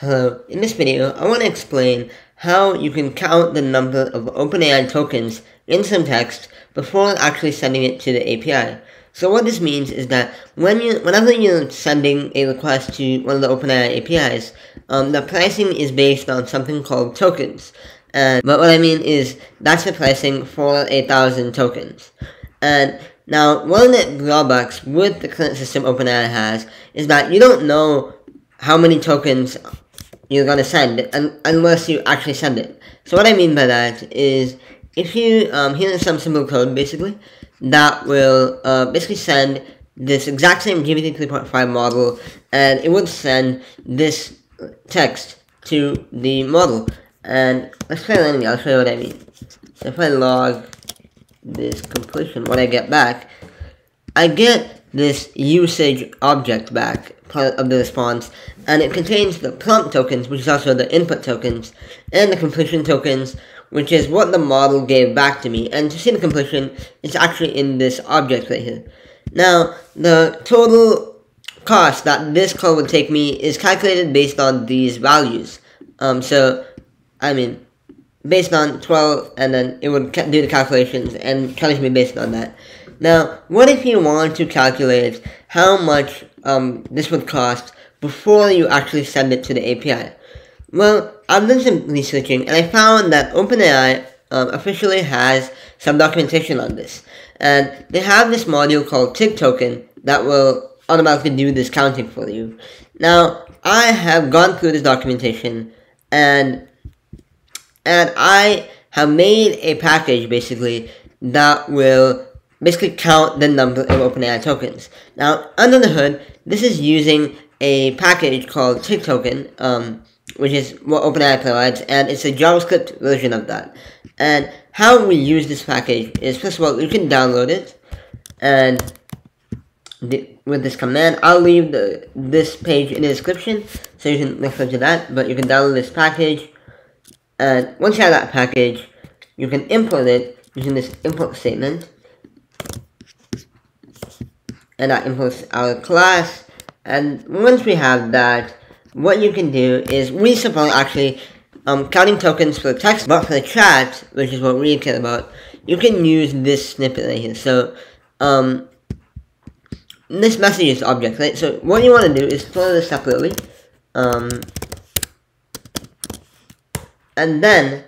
Hello, in this video I want to explain how you can count the number of OpenAI tokens in some text before actually sending it to the API. So what this means is that when you, whenever you're sending a request to one of the OpenAI APIs, um, the pricing is based on something called tokens. And, but what I mean is that's the pricing for a thousand tokens. And now, one of the drawbacks with the current system OpenAI has is that you don't know how many tokens you're to send it un unless you actually send it. So what I mean by that is if you, um, here's some simple code basically that will uh, basically send this exact same GPT 3.5 model and it would send this text to the model. And let's try learning, I'll show you what I mean. So if I log this completion, what I get back, I get this usage object back part of the response, and it contains the prompt tokens, which is also the input tokens, and the completion tokens, which is what the model gave back to me. And to see the completion, it's actually in this object right here. Now, the total cost that this call would take me is calculated based on these values. Um, so, I mean, based on 12, and then it would do the calculations and calculate me based on that. Now, what if you want to calculate how much um, this would cost before you actually send it to the API? Well, I've done some researching and I found that OpenAI um, officially has some documentation on this. And they have this module called Tiktoken that will automatically do this counting for you. Now, I have gone through this documentation and and I have made a package basically that will basically count the number of OpenAI tokens. Now, under the hood, this is using a package called Tiktoken, um, which is what OpenAI provides, and it's a JavaScript version of that. And how we use this package is, first of all, you can download it, and the, with this command, I'll leave the, this page in the description, so you can refer to that, but you can download this package, and once you have that package, you can import it using this import statement, and that imports our class. And once we have that, what you can do is we support actually um, counting tokens for the text, but for the chat, which is what we care about, you can use this snippet right here. So, um, this message is object, right? So what you want to do is store this separately, um, and then,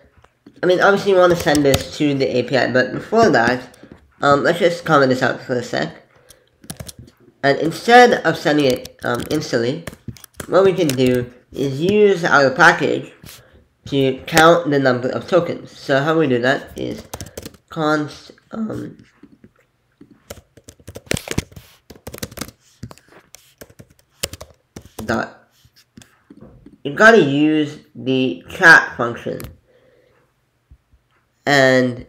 I mean, obviously you want to send this to the API, but before that, um, let's just comment this out for a sec. And instead of sending it um, instantly, what we can do is use our package to count the number of tokens. So how we do that is const um, dot. You gotta use the chat function and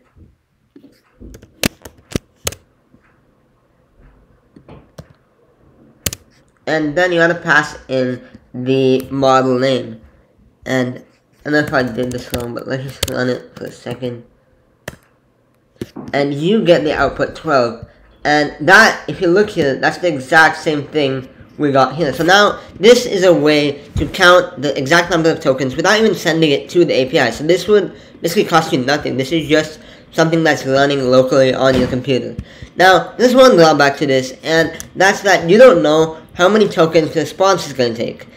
and then you gotta pass in the model name. And I don't know if I did this wrong, but let's just run it for a second. And you get the output 12. And that, if you look here, that's the exact same thing we got here. So now, this is a way to count the exact number of tokens without even sending it to the API. So this would basically cost you nothing. This is just something that's running locally on your computer. Now, there's one drawback to this, and that's that you don't know how many tokens the response is going to take.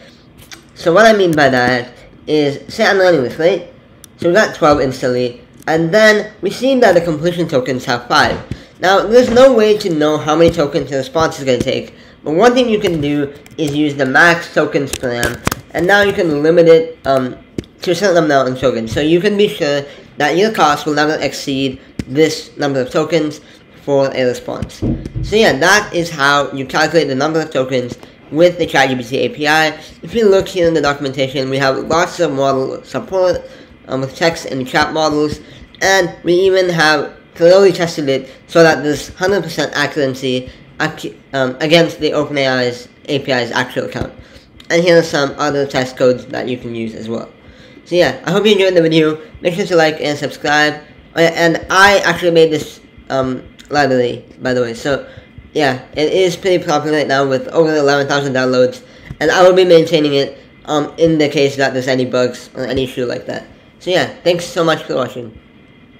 So what I mean by that is, say I'm running this, right? So we got 12 instantly, and then we see that the completion tokens have 5. Now, there's no way to know how many tokens the response is going to take, but one thing you can do is use the max tokens param, and now you can limit it um, to a certain amount of tokens. So you can be sure that your cost will never exceed this number of tokens for a response. So yeah, that is how you calculate the number of tokens with the ChatGPT API. If you look here in the documentation, we have lots of model support um, with text and chat models, and we even have thoroughly tested it so that there's 100% accuracy um, against the OpenAI's API's actual account. And here are some other test codes that you can use as well. So yeah, I hope you enjoyed the video. Make sure to like and subscribe. Oh, and I actually made this um, library, by the way. So yeah, it is pretty popular right now with over 11,000 downloads. And I will be maintaining it um, in the case that there's any bugs or any issue like that. So yeah, thanks so much for watching.